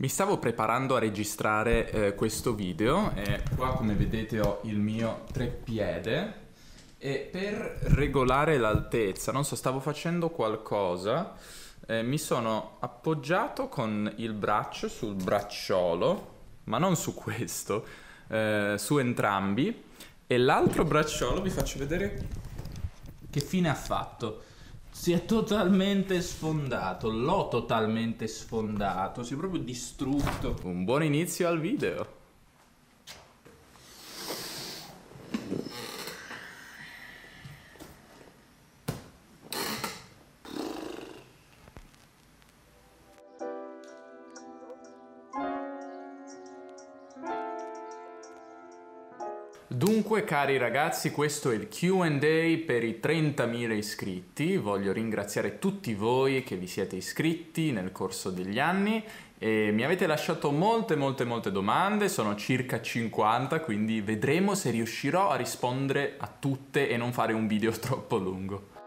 Mi stavo preparando a registrare eh, questo video e qua come vedete ho il mio treppiede e per regolare l'altezza, non so, stavo facendo qualcosa, eh, mi sono appoggiato con il braccio sul bracciolo, ma non su questo, eh, su entrambi e l'altro bracciolo vi faccio vedere che fine ha fatto. Si è totalmente sfondato, l'ho totalmente sfondato, si è proprio distrutto. Un buon inizio al video. Dunque cari ragazzi questo è il Q&A per i 30.000 iscritti, voglio ringraziare tutti voi che vi siete iscritti nel corso degli anni e mi avete lasciato molte molte molte domande, sono circa 50 quindi vedremo se riuscirò a rispondere a tutte e non fare un video troppo lungo.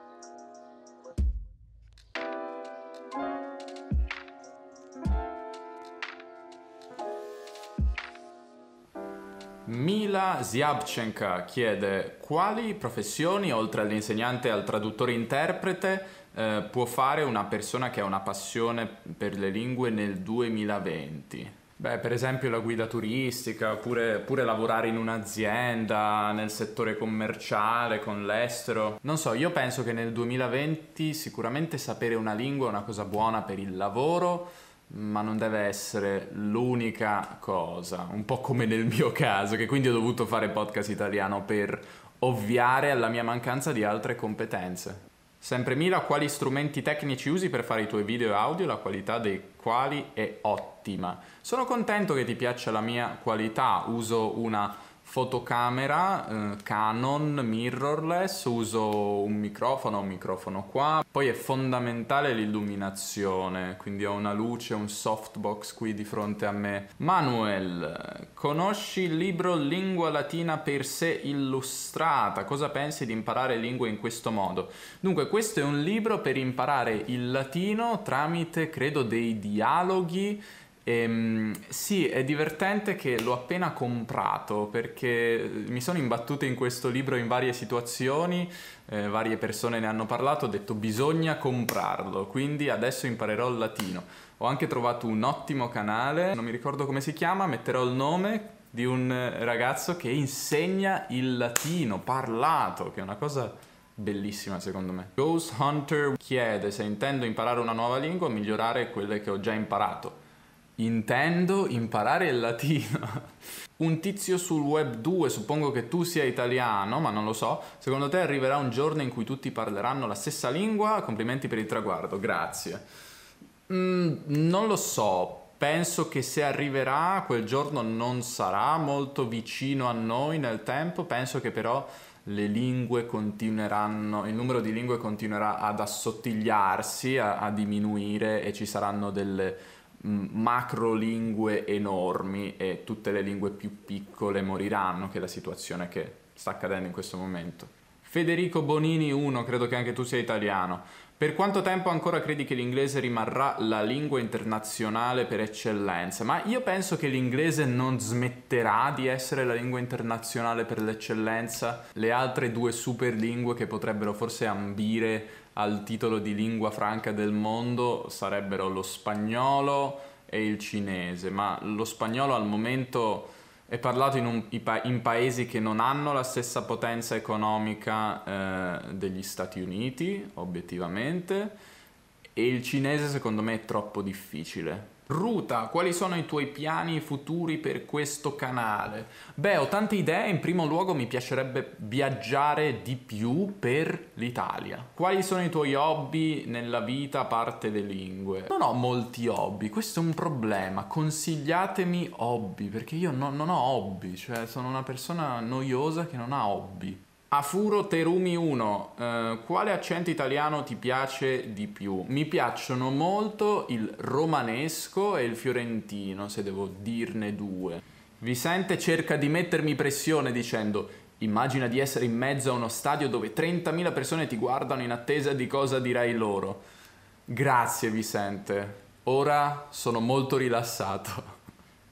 Ziabchenka chiede quali professioni, oltre all'insegnante e al traduttore interprete, eh, può fare una persona che ha una passione per le lingue nel 2020? Beh, per esempio la guida turistica, oppure pure lavorare in un'azienda, nel settore commerciale, con l'estero. Non so, io penso che nel 2020 sicuramente sapere una lingua è una cosa buona per il lavoro, ma non deve essere l'unica cosa, un po' come nel mio caso, che quindi ho dovuto fare podcast italiano per ovviare alla mia mancanza di altre competenze. Sempre Mila, quali strumenti tecnici usi per fare i tuoi video e audio, la qualità dei quali è ottima? Sono contento che ti piaccia la mia qualità, uso una fotocamera eh, Canon mirrorless, uso un microfono, un microfono qua, poi è fondamentale l'illuminazione, quindi ho una luce, un softbox qui di fronte a me. Manuel, conosci il libro Lingua Latina per sé illustrata? Cosa pensi di imparare lingue in questo modo? Dunque, questo è un libro per imparare il latino tramite, credo, dei dialoghi Ehm, sì, è divertente che l'ho appena comprato perché mi sono imbattuto in questo libro in varie situazioni, eh, varie persone ne hanno parlato, ho detto bisogna comprarlo, quindi adesso imparerò il latino. Ho anche trovato un ottimo canale, non mi ricordo come si chiama, metterò il nome di un ragazzo che insegna il latino parlato, che è una cosa bellissima secondo me. Ghost Hunter chiede se intendo imparare una nuova lingua o migliorare quelle che ho già imparato. Intendo imparare il latino. un tizio sul web 2, suppongo che tu sia italiano, ma non lo so. Secondo te arriverà un giorno in cui tutti parleranno la stessa lingua? Complimenti per il traguardo, grazie. Mm, non lo so. Penso che se arriverà quel giorno non sarà molto vicino a noi nel tempo, penso che però le lingue continueranno, il numero di lingue continuerà ad assottigliarsi, a, a diminuire e ci saranno delle macrolingue enormi e tutte le lingue più piccole moriranno, che è la situazione che sta accadendo in questo momento. Federico Bonini 1, credo che anche tu sia italiano. Per quanto tempo ancora credi che l'inglese rimarrà la lingua internazionale per eccellenza? Ma io penso che l'inglese non smetterà di essere la lingua internazionale per l'eccellenza. Le altre due super lingue che potrebbero forse ambire al titolo di lingua franca del mondo sarebbero lo spagnolo e il cinese, ma lo spagnolo al momento è parlato in, un, in paesi che non hanno la stessa potenza economica eh, degli Stati Uniti, obiettivamente, e il cinese secondo me è troppo difficile. Ruta, quali sono i tuoi piani futuri per questo canale? Beh, ho tante idee, in primo luogo mi piacerebbe viaggiare di più per l'Italia. Quali sono i tuoi hobby nella vita a parte le lingue? Non ho molti hobby, questo è un problema, consigliatemi hobby, perché io no, non ho hobby, cioè sono una persona noiosa che non ha hobby. Afuro Terumi 1, eh, quale accento italiano ti piace di più? Mi piacciono molto il romanesco e il fiorentino, se devo dirne due. Vicente cerca di mettermi pressione dicendo immagina di essere in mezzo a uno stadio dove 30.000 persone ti guardano in attesa di cosa dirai loro. Grazie Vicente, Ora sono molto rilassato.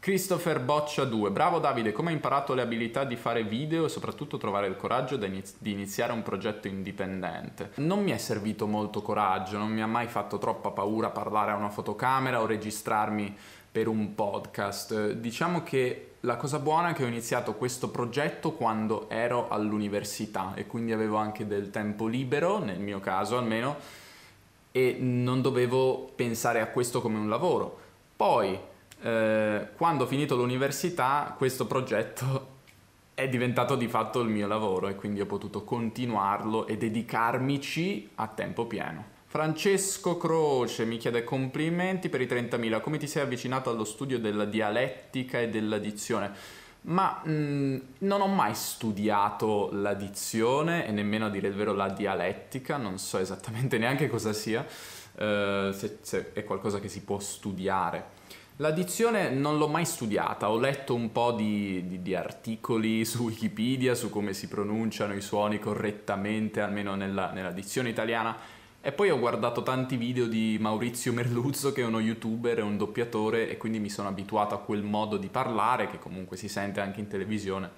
Christopher Boccia 2. Bravo Davide, come hai imparato le abilità di fare video e soprattutto trovare il coraggio di iniziare un progetto indipendente? Non mi è servito molto coraggio, non mi ha mai fatto troppa paura parlare a una fotocamera o registrarmi per un podcast. Diciamo che la cosa buona è che ho iniziato questo progetto quando ero all'università e quindi avevo anche del tempo libero, nel mio caso almeno, e non dovevo pensare a questo come un lavoro. Poi eh, quando ho finito l'università questo progetto è diventato di fatto il mio lavoro e quindi ho potuto continuarlo e dedicarmici a tempo pieno. Francesco Croce mi chiede complimenti per i 30.000, come ti sei avvicinato allo studio della dialettica e dell'addizione? Ma mh, mm, non ho mai studiato l'addizione e nemmeno a dire il vero la dialettica, non so esattamente neanche cosa sia, uh, se, se è qualcosa che si può studiare. L'addizione non l'ho mai studiata, ho letto un po' di, di, di, articoli su Wikipedia su come si pronunciano i suoni correttamente, almeno nella, nella dizione italiana, e poi ho guardato tanti video di Maurizio Merluzzo che è uno youtuber e un doppiatore e quindi mi sono abituato a quel modo di parlare che comunque si sente anche in televisione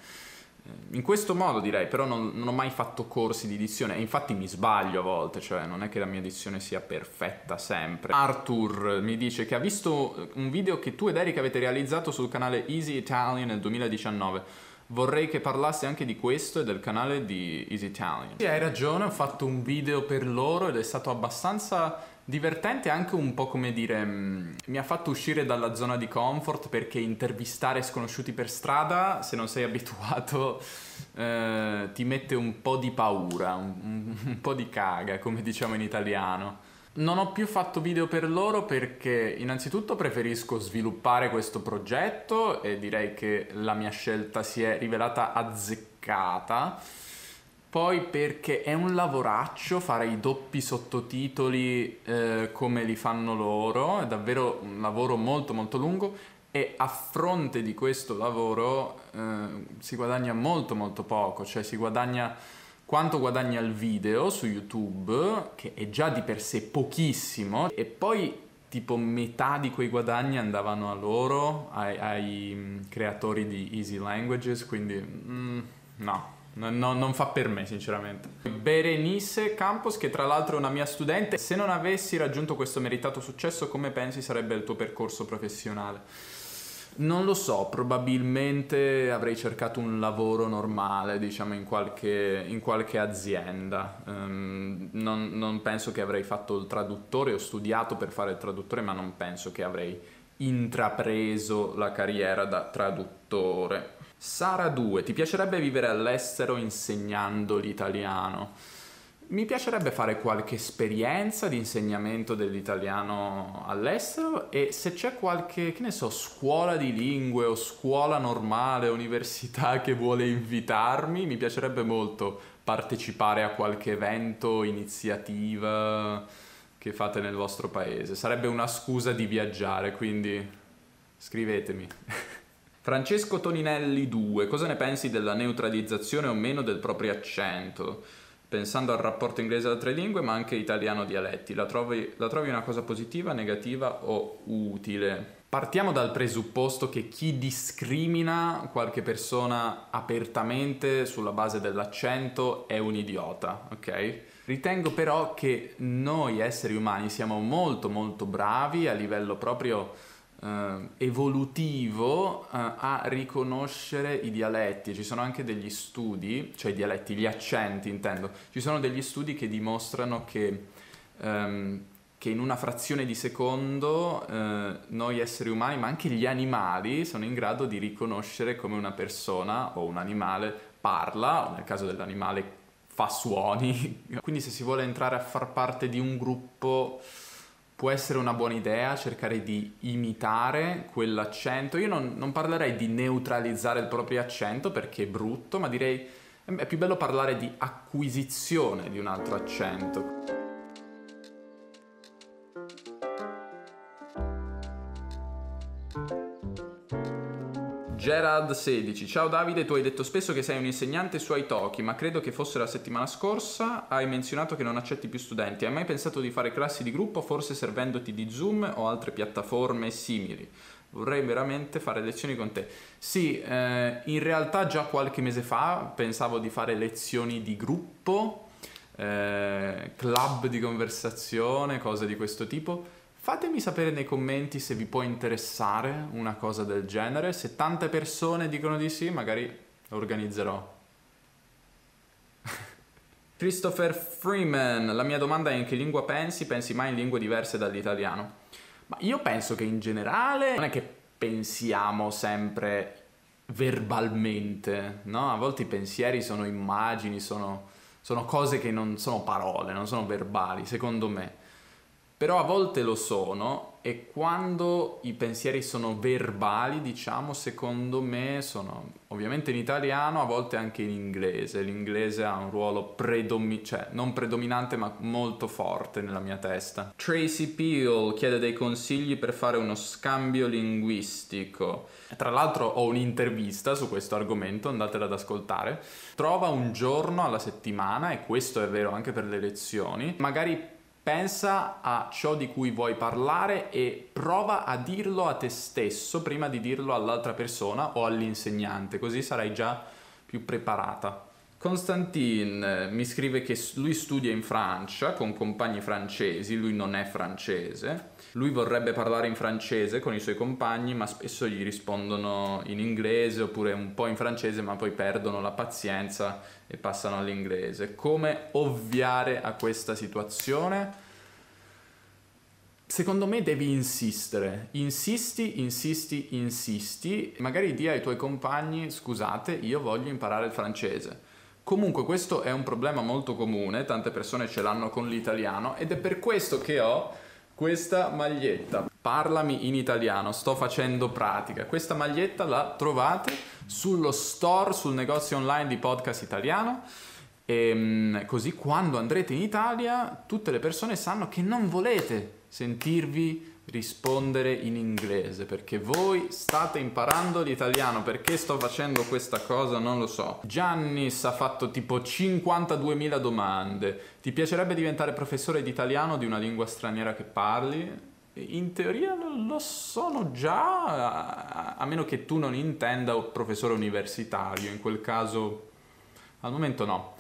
in questo modo direi, però non, non, ho mai fatto corsi di dizione e infatti mi sbaglio a volte, cioè non è che la mia dizione sia perfetta sempre. Arthur mi dice che ha visto un video che tu ed Eric avete realizzato sul canale Easy Italian nel 2019. Vorrei che parlassi anche di questo e del canale di Easy Italian. Sì, hai ragione, ho fatto un video per loro ed è stato abbastanza divertente anche un po' come dire mm, mi ha fatto uscire dalla zona di comfort perché intervistare sconosciuti per strada se non sei abituato eh, ti mette un po' di paura un, un, un po' di caga come diciamo in italiano. Non ho più fatto video per loro perché innanzitutto preferisco sviluppare questo progetto e direi che la mia scelta si è rivelata azzeccata poi perché è un lavoraccio fare i doppi sottotitoli eh, come li fanno loro, è davvero un lavoro molto molto lungo e a fronte di questo lavoro eh, si guadagna molto molto poco, cioè si guadagna quanto guadagna il video su YouTube, che è già di per sé pochissimo, e poi tipo metà di quei guadagni andavano a loro, ai, ai mm, creatori di Easy Languages, quindi mm, no, No, no, non fa per me, sinceramente. Berenice Campos, che tra l'altro è una mia studente, se non avessi raggiunto questo meritato successo, come pensi sarebbe il tuo percorso professionale? Non lo so, probabilmente avrei cercato un lavoro normale, diciamo, in qualche, in qualche azienda. Um, non, non penso che avrei fatto il traduttore, ho studiato per fare il traduttore, ma non penso che avrei intrapreso la carriera da traduttore. Sara 2, ti piacerebbe vivere all'estero insegnando l'italiano? Mi piacerebbe fare qualche esperienza di insegnamento dell'italiano all'estero e se c'è qualche, che ne so, scuola di lingue o scuola normale, università che vuole invitarmi, mi piacerebbe molto partecipare a qualche evento, iniziativa che fate nel vostro paese. Sarebbe una scusa di viaggiare, quindi scrivetemi. Francesco Toninelli 2, cosa ne pensi della neutralizzazione o meno del proprio accento? Pensando al rapporto inglese ad altre lingue, ma anche italiano dialetti, la trovi, la trovi una cosa positiva, negativa o utile? Partiamo dal presupposto che chi discrimina qualche persona apertamente sulla base dell'accento è un idiota, ok? Ritengo però che noi esseri umani siamo molto molto bravi a livello proprio eh, evolutivo eh, a riconoscere i dialetti. Ci sono anche degli studi, cioè i dialetti, gli accenti intendo, ci sono degli studi che dimostrano che, ehm, che in una frazione di secondo eh, noi esseri umani, ma anche gli animali, sono in grado di riconoscere come una persona o un animale parla, o nel caso dell'animale fa suoni. Quindi se si vuole entrare a far parte di un gruppo può essere una buona idea cercare di imitare quell'accento. Io non, non, parlerei di neutralizzare il proprio accento perché è brutto, ma direi è più bello parlare di acquisizione di un altro accento. Gerald 16, ciao Davide, tu hai detto spesso che sei un insegnante su Italki, ma credo che fosse la settimana scorsa, hai menzionato che non accetti più studenti, hai mai pensato di fare classi di gruppo, forse servendoti di Zoom o altre piattaforme simili? Vorrei veramente fare lezioni con te. Sì, eh, in realtà già qualche mese fa pensavo di fare lezioni di gruppo, eh, club di conversazione, cose di questo tipo Fatemi sapere nei commenti se vi può interessare una cosa del genere. Se tante persone dicono di sì, magari lo organizzerò. Christopher Freeman, la mia domanda è in che lingua pensi? Pensi mai in lingue diverse dall'italiano? Ma io penso che in generale non è che pensiamo sempre verbalmente, no? A volte i pensieri sono immagini, sono, sono cose che non sono parole, non sono verbali, secondo me però a volte lo sono e quando i pensieri sono verbali, diciamo, secondo me sono ovviamente in italiano, a volte anche in inglese. L'inglese ha un ruolo predominante, cioè non predominante ma molto forte nella mia testa. Tracy Peel chiede dei consigli per fare uno scambio linguistico. Tra l'altro ho un'intervista su questo argomento, andatela ad ascoltare. Trova un giorno alla settimana, e questo è vero anche per le lezioni, magari Pensa a ciò di cui vuoi parlare e prova a dirlo a te stesso prima di dirlo all'altra persona o all'insegnante, così sarai già più preparata. Constantin mi scrive che lui studia in Francia con compagni francesi, lui non è francese, lui vorrebbe parlare in francese con i suoi compagni ma spesso gli rispondono in inglese oppure un po' in francese ma poi perdono la pazienza e passano all'inglese. Come ovviare a questa situazione? Secondo me devi insistere, insisti, insisti, insisti, magari di ai tuoi compagni scusate, io voglio imparare il francese. Comunque questo è un problema molto comune, tante persone ce l'hanno con l'italiano ed è per questo che ho questa maglietta. Parlami in italiano, sto facendo pratica. Questa maglietta la trovate sullo store, sul negozio online di podcast italiano. E ehm, così quando andrete in Italia tutte le persone sanno che non volete sentirvi rispondere in inglese perché voi state imparando l'italiano. Perché sto facendo questa cosa? Non lo so. Giannis ha fatto tipo 52.000 domande. Ti piacerebbe diventare professore di italiano di una lingua straniera che parli? in teoria lo sono già a meno che tu non intenda professore universitario. In quel caso al momento no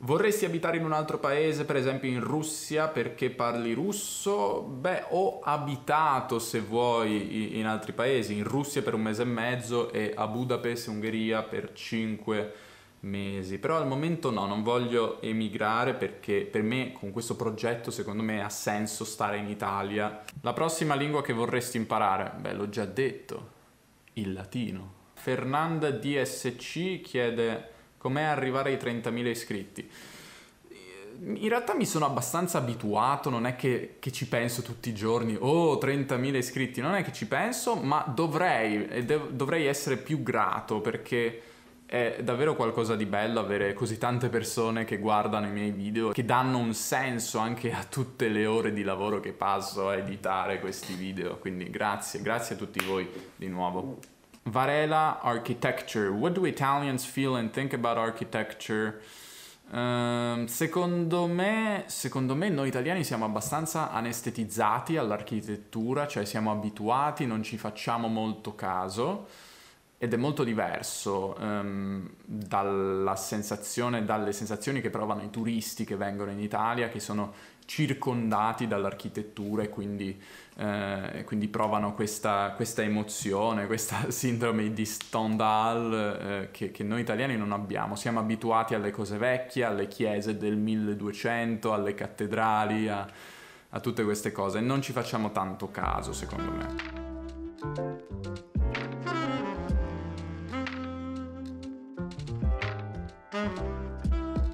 Vorresti abitare in un altro paese, per esempio in Russia, perché parli russo? Beh, ho abitato, se vuoi, in altri paesi, in Russia per un mese e mezzo e a Budapest, Ungheria, per cinque mesi. Però al momento no, non voglio emigrare perché per me con questo progetto secondo me ha senso stare in Italia. La prossima lingua che vorresti imparare? Beh, l'ho già detto, il latino. Fernanda DSC chiede Com'è arrivare ai 30.000 iscritti? In realtà mi sono abbastanza abituato, non è che, che, ci penso tutti i giorni, oh 30.000 iscritti, non è che ci penso, ma dovrei, dev- dovrei essere più grato perché è davvero qualcosa di bello avere così tante persone che guardano i miei video, che danno un senso anche a tutte le ore di lavoro che passo a editare questi video, quindi grazie, grazie a tutti voi di nuovo. Varela Architecture. What do Italians feel and think about architecture? Uh, secondo, me, secondo me noi italiani siamo abbastanza anestetizzati all'architettura, cioè siamo abituati, non ci facciamo molto caso ed è molto diverso um, dalla sensazione, dalle sensazioni che provano i turisti che vengono in Italia, che sono circondati dall'architettura e quindi, eh, quindi provano questa, questa, emozione, questa sindrome di Stendhal eh, che, che, noi italiani non abbiamo. Siamo abituati alle cose vecchie, alle chiese del 1200, alle cattedrali, a, a tutte queste cose non ci facciamo tanto caso secondo me.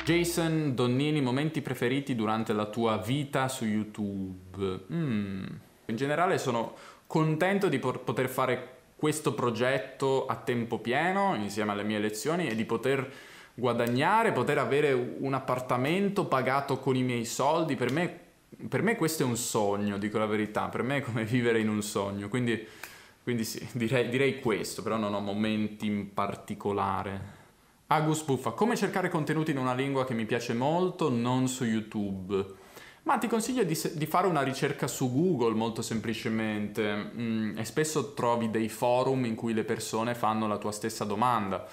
Jason Donnini, momenti preferiti durante la tua vita su YouTube? Mm. In generale sono contento di poter fare questo progetto a tempo pieno insieme alle mie lezioni e di poter guadagnare, poter avere un appartamento pagato con i miei soldi. Per me, per me questo è un sogno, dico la verità, per me è come vivere in un sogno. Quindi Quindi sì, direi, direi questo, però non ho momenti in particolare. Agus Buffa, come cercare contenuti in una lingua che mi piace molto, non su YouTube? Ma ti consiglio di, di fare una ricerca su Google molto semplicemente mm, e spesso trovi dei forum in cui le persone fanno la tua stessa domanda.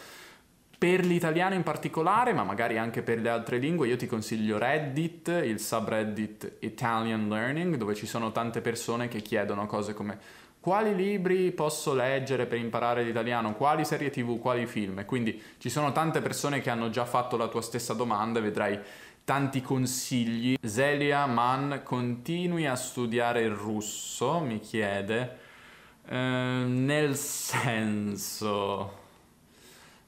Per l'italiano in particolare, ma magari anche per le altre lingue, io ti consiglio Reddit, il subreddit Italian Learning, dove ci sono tante persone che chiedono cose come quali libri posso leggere per imparare l'italiano, quali serie tv, quali film. quindi ci sono tante persone che hanno già fatto la tua stessa domanda e vedrai tanti consigli. Zelia Mann, continui a studiare il russo, mi chiede. Eh, nel senso...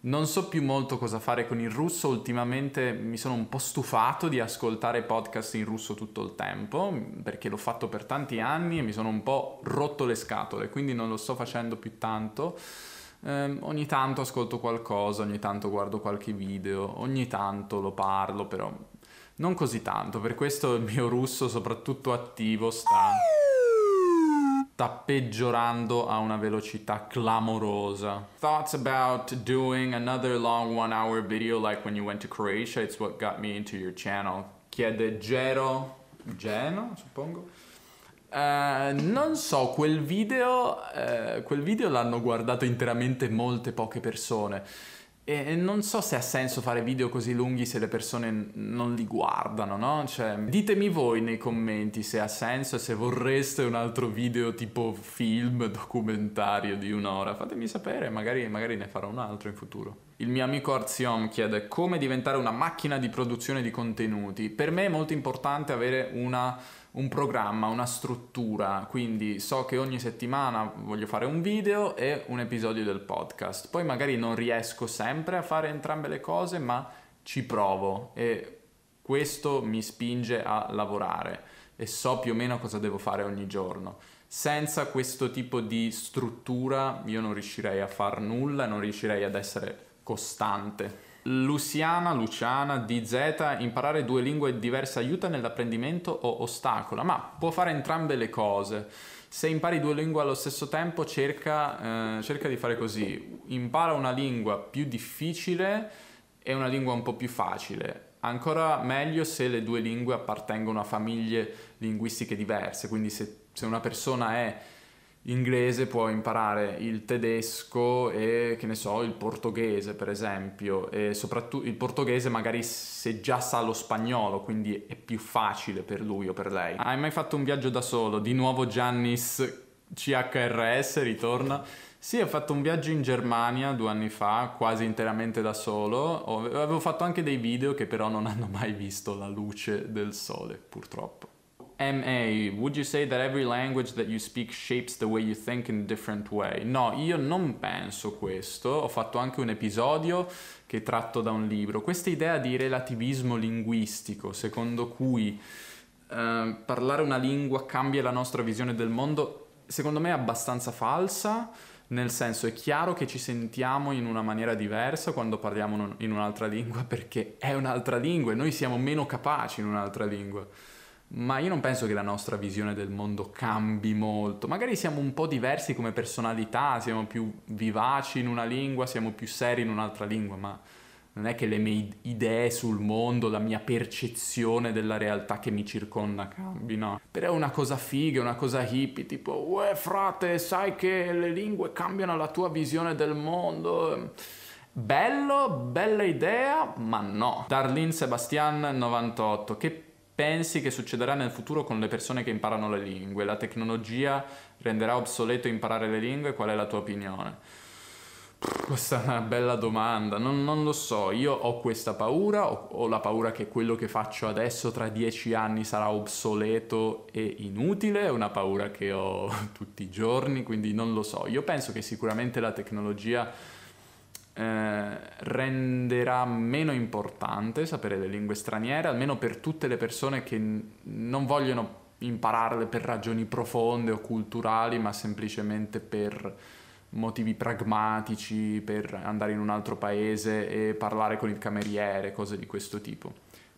Non so più molto cosa fare con il russo, ultimamente mi sono un po' stufato di ascoltare podcast in russo tutto il tempo, perché l'ho fatto per tanti anni e mi sono un po' rotto le scatole, quindi non lo sto facendo più tanto. Eh, ogni tanto ascolto qualcosa, ogni tanto guardo qualche video, ogni tanto lo parlo, però non così tanto, per questo il mio russo, soprattutto attivo, sta sta peggiorando a una velocità clamorosa. Thoughts about doing another long one hour video like when you went to Croatia? It's what got me into your channel. Chiede Gero, Geno, suppongo. Uh, non so, quel video, uh, quel video l'hanno guardato interamente molte poche persone. E non so se ha senso fare video così lunghi se le persone non li guardano, no? Cioè, ditemi voi nei commenti se ha senso e se vorreste un altro video tipo film, documentario di un'ora. Fatemi sapere, magari, magari ne farò un altro in futuro. Il mio amico Arziom chiede come diventare una macchina di produzione di contenuti. Per me è molto importante avere una un programma, una struttura, quindi so che ogni settimana voglio fare un video e un episodio del podcast. Poi magari non riesco sempre a fare entrambe le cose, ma ci provo e questo mi spinge a lavorare e so più o meno cosa devo fare ogni giorno. Senza questo tipo di struttura io non riuscirei a far nulla, non riuscirei ad essere costante. Luciana, Luciana, DZ, imparare due lingue diverse aiuta nell'apprendimento o ostacola? Ma può fare entrambe le cose. Se impari due lingue allo stesso tempo, cerca, eh, cerca di fare così. Impara una lingua più difficile e una lingua un po' più facile. Ancora meglio se le due lingue appartengono a famiglie linguistiche diverse, quindi se, se una persona è inglese può imparare il tedesco e che ne so il portoghese per esempio e soprattutto il portoghese magari se già sa lo spagnolo quindi è più facile per lui o per lei hai mai fatto un viaggio da solo di nuovo Giannis CHRS ritorna sì, ho fatto un viaggio in Germania due anni fa, quasi interamente da solo. Avevo fatto anche dei video che però non hanno mai visto la luce del sole, purtroppo. MA, would you say that every language that you speak shapes the way you think in a different way? No, io non penso questo. Ho fatto anche un episodio che tratto da un libro. Questa idea di relativismo linguistico, secondo cui eh, parlare una lingua cambia la nostra visione del mondo, secondo me è abbastanza falsa. Nel senso è chiaro che ci sentiamo in una maniera diversa quando parliamo in un'altra lingua perché è un'altra lingua e noi siamo meno capaci in un'altra lingua ma io non penso che la nostra visione del mondo cambi molto. Magari siamo un po' diversi come personalità, siamo più vivaci in una lingua, siamo più seri in un'altra lingua, ma non è che le mie idee sul mondo, la mia percezione della realtà che mi circonda cambi, no. Però è una cosa figa, una cosa hippie, tipo, uè frate, sai che le lingue cambiano la tua visione del mondo? Bello, bella idea, ma no. Darlene Sebastian 98, che pensi che succederà nel futuro con le persone che imparano le lingue? La tecnologia renderà obsoleto imparare le lingue? Qual è la tua opinione? Questa è una bella domanda, non, non lo so, io ho questa paura, ho, ho, la paura che quello che faccio adesso tra dieci anni sarà obsoleto e inutile, è una paura che ho tutti i giorni, quindi non lo so. Io penso che sicuramente la tecnologia eh, renderà meno importante sapere le lingue straniere, almeno per tutte le persone che non vogliono impararle per ragioni profonde o culturali, ma semplicemente per motivi pragmatici, per andare in un altro paese e parlare con il cameriere, cose di questo tipo.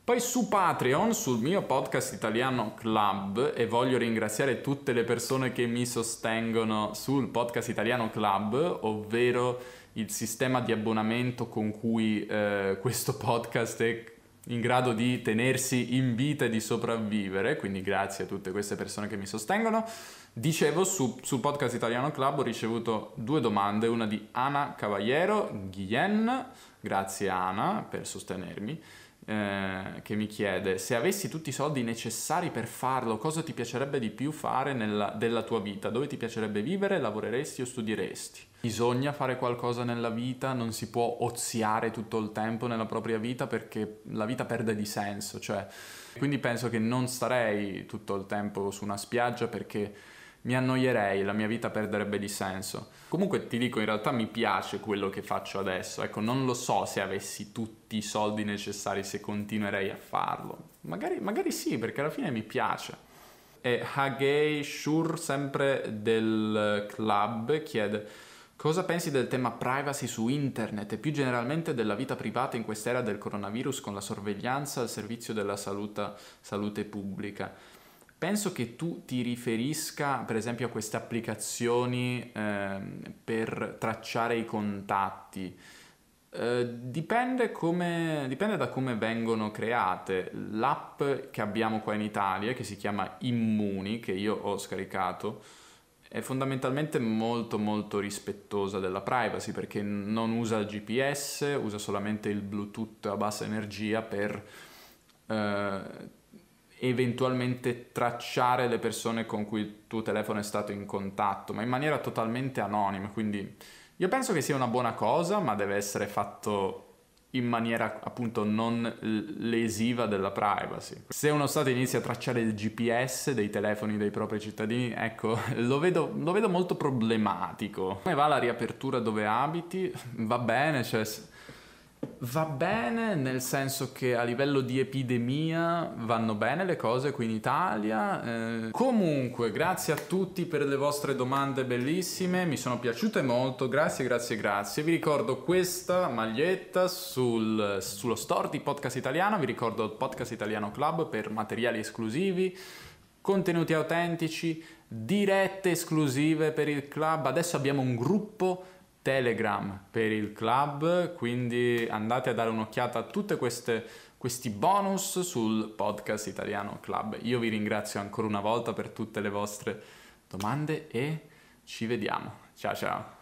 Poi su Patreon, sul mio podcast Italiano Club, e voglio ringraziare tutte le persone che mi sostengono sul podcast Italiano Club, ovvero il sistema di abbonamento con cui eh, questo podcast è in grado di tenersi in vita e di sopravvivere, quindi grazie a tutte queste persone che mi sostengono. Dicevo, su, sul podcast Italiano Club ho ricevuto due domande, una di Ana Cavaliero, Guillen, grazie Ana per sostenermi, eh, che mi chiede se avessi tutti i soldi necessari per farlo, cosa ti piacerebbe di più fare nella, della tua vita? Dove ti piacerebbe vivere? Lavoreresti o studieresti? Bisogna fare qualcosa nella vita, non si può oziare tutto il tempo nella propria vita perché la vita perde di senso, cioè, quindi penso che non starei tutto il tempo su una spiaggia perché mi annoierei, la mia vita perderebbe di senso. Comunque ti dico, in realtà mi piace quello che faccio adesso, ecco, non lo so se avessi tutti i soldi necessari, se continuerei a farlo. Magari, magari sì, perché alla fine mi piace. E Hagei Shur, sempre del club, chiede cosa pensi del tema privacy su internet e più generalmente della vita privata in quest'era del coronavirus con la sorveglianza al servizio della salute, salute pubblica. Penso che tu ti riferisca per esempio a queste applicazioni eh, per tracciare i contatti. Eh, dipende, come, dipende, da come vengono create. L'app che abbiamo qua in Italia, che si chiama Immuni, che io ho scaricato, è fondamentalmente molto molto rispettosa della privacy perché non usa il GPS, usa solamente il Bluetooth a bassa energia per eh, eventualmente tracciare le persone con cui il tuo telefono è stato in contatto, ma in maniera totalmente anonima. Quindi io penso che sia una buona cosa, ma deve essere fatto in maniera appunto non lesiva della privacy. Se uno Stato inizia a tracciare il GPS dei telefoni dei propri cittadini, ecco, lo vedo, lo vedo molto problematico. Come va la riapertura dove abiti? Va bene, cioè Va bene nel senso che a livello di epidemia vanno bene le cose qui in Italia. Eh, comunque, grazie a tutti per le vostre domande bellissime, mi sono piaciute molto. Grazie, grazie, grazie. Vi ricordo questa maglietta sul, sullo store di Podcast Italiano. Vi ricordo il Podcast Italiano Club per materiali esclusivi, contenuti autentici, dirette esclusive per il club. Adesso abbiamo un gruppo Telegram per il club, quindi andate a dare un'occhiata a tutti questi bonus sul podcast italiano club. Io vi ringrazio ancora una volta per tutte le vostre domande e ci vediamo. Ciao ciao.